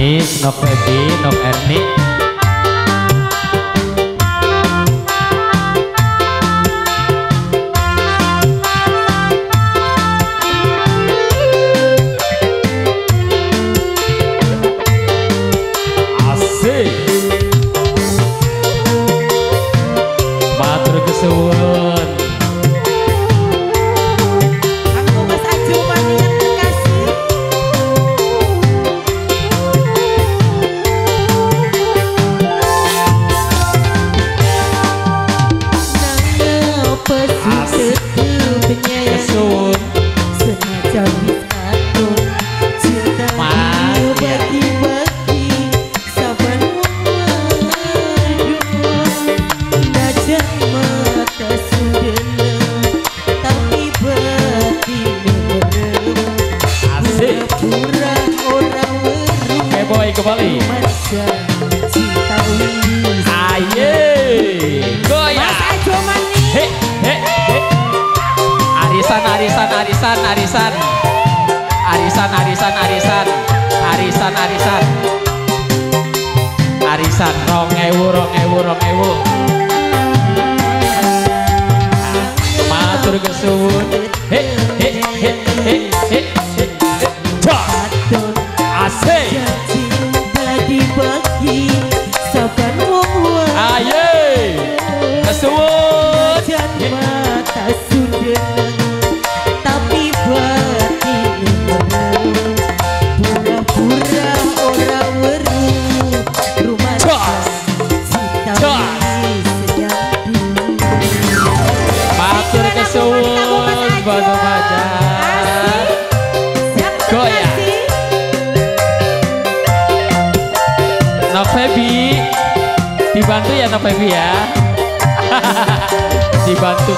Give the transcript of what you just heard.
Anis, Nok Feby, Nok Erni. Asik. Matur kesuwun boy kembali Aye Goyang Mas Ajo Mani He, he, he. Arisan, arisan, arisan, arisan. Arisan, arisan, arisan. Arisan, arisan. Arisan, rong ewu, rong ewu, rong ewu. Matur kesuwun. He, dibantu ya Feby ya. Dibantu